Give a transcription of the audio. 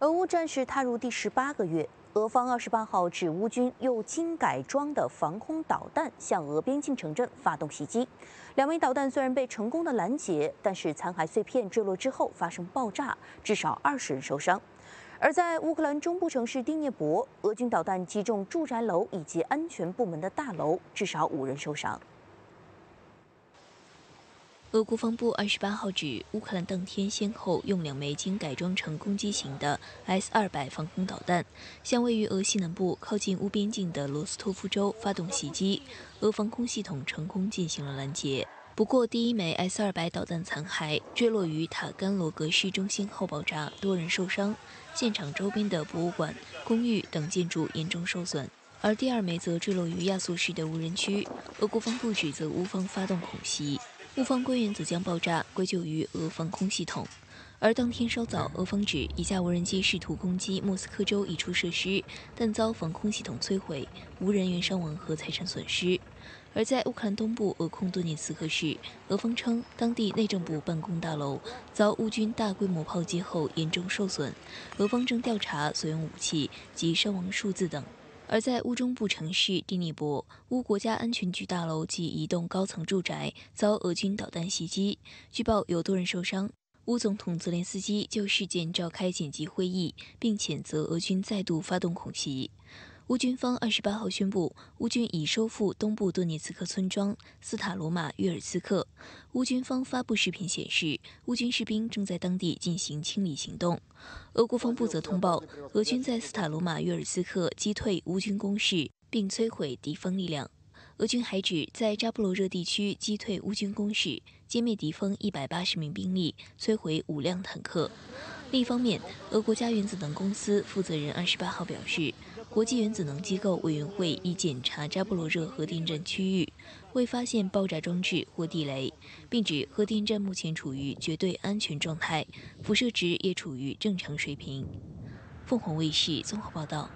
俄乌战事踏入第十八个月，俄方二十八号指乌军用精改装的防空导弹向俄边境城镇发动袭击。两枚导弹虽然被成功的拦截，但是残骸碎片坠落之后发生爆炸，至少二十人受伤。而在乌克兰中部城市丁涅伯，俄军导弹击中住宅楼以及安全部门的大楼，至少五人受伤。俄国防部二十八号指，乌克兰当天先后用两枚经改装成攻击型的 S 二百防空导弹，向位于俄西南部靠近乌边境的罗斯托夫州发动袭击，俄防空系统成功进行了拦截。不过，第一枚 S 二百导弹残骸坠落于塔甘罗格市中心后爆炸，多人受伤，现场周边的博物馆、公寓等建筑严重受损。而第二枚则坠落于亚速市的无人区。俄国防部指责乌方发动恐袭。乌方官员则将爆炸归咎于俄防空系统，而当天稍早，俄方指一架无人机试图攻击莫斯科州一处设施，但遭防空系统摧毁，无人员伤亡和财产损失。而在乌克兰东部俄控顿涅茨克市，俄方称当地内政部办公大楼遭乌军大规模炮击后严重受损，俄方正调查所用武器及伤亡数字等。而在乌中部城市第聂伯，乌国家安全局大楼及一栋高层住宅遭俄军导弹袭击，据报有多人受伤。乌总统泽连斯基就事件召开紧急会议，并谴责俄军再度发动恐袭。乌军方二十八号宣布，乌军已收复东部顿涅茨克村庄斯塔罗马约尔斯克。乌军方发布视频显示，乌军士兵正在当地进行清理行动。俄国防部则通报，俄军在斯塔罗马约尔斯克击退乌军攻势，并摧毁敌方力量。俄军还指，在扎波罗热地区击退乌军攻势，歼灭敌方一百八十名兵力，摧毁五辆坦克。另一方面，俄国家原子能公司负责人二十八号表示。国际原子能机构委员会已检查扎波罗热核电站区域，未发现爆炸装置或地雷，并指核电站目前处于绝对安全状态，辐射值也处于正常水平。凤凰卫视综合报道。